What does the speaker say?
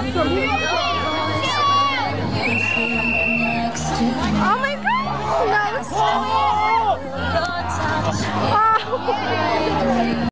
Oh my god! That was so.